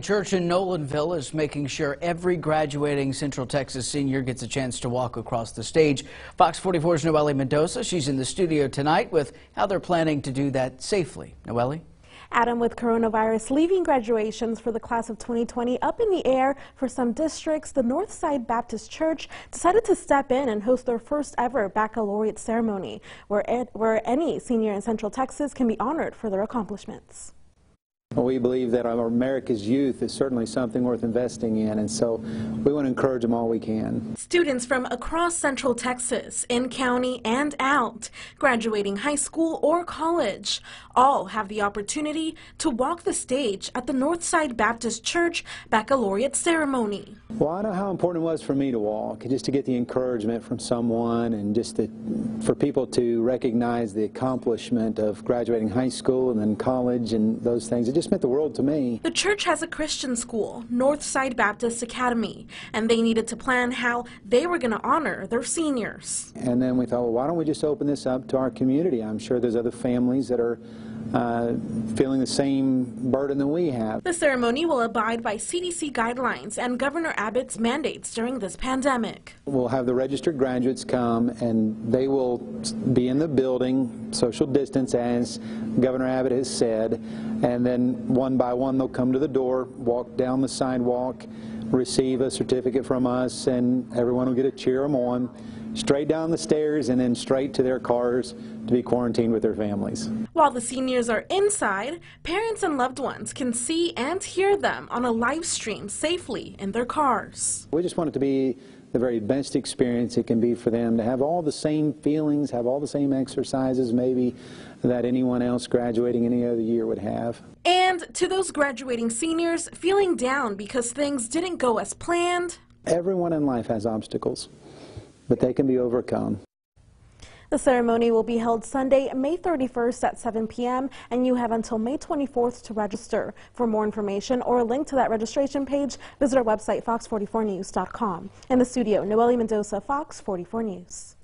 Church in Nolanville is making sure every graduating Central Texas senior gets a chance to walk across the stage. Fox 44's Noelle Mendoza, she's in the studio tonight with how they're planning to do that safely. Noelle? Adam, with coronavirus leaving graduations for the class of 2020 up in the air for some districts, the Northside Baptist Church decided to step in and host their first ever baccalaureate ceremony, where, where any senior in Central Texas can be honored for their accomplishments. We believe that America's youth is certainly something worth investing in, and so we want to encourage them all we can. Students from across Central Texas, in county and out, graduating high school or college, all have the opportunity to walk the stage at the Northside Baptist Church baccalaureate ceremony. Well, I know how important it was for me to walk, just to get the encouragement from someone and just to, for people to recognize the accomplishment of graduating high school and then college and those things. It just meant the world to me. The church has a Christian school, Northside Baptist Academy, and they needed to plan how they were going to honor their seniors. And then we thought, well, why don't we just open this up to our community? I'm sure there's other families that are uh, feeling the same burden that we have. The ceremony will abide by CDC guidelines and Governor Abbott's mandates during this pandemic. We'll have the registered graduates come and they will be in the building, social distance as Governor Abbott has said, and then one by one they'll come to the door, walk down the sidewalk, receive a certificate from us, and everyone will get to cheer them on straight down the stairs and then straight to their cars to be quarantined with their families. While the seniors are inside, parents and loved ones can see and hear them on a live stream safely in their cars. We just want it to be the very best experience it can be for them to have all the same feelings, have all the same exercises maybe that anyone else graduating any other year would have. And to those graduating seniors feeling down because things didn't go as planned. Everyone in life has obstacles but they can be overcome. The ceremony will be held Sunday, May 31st at 7 p.m., and you have until May 24th to register. For more information or a link to that registration page, visit our website, fox44news.com. In the studio, Noelle Mendoza, Fox 44 News.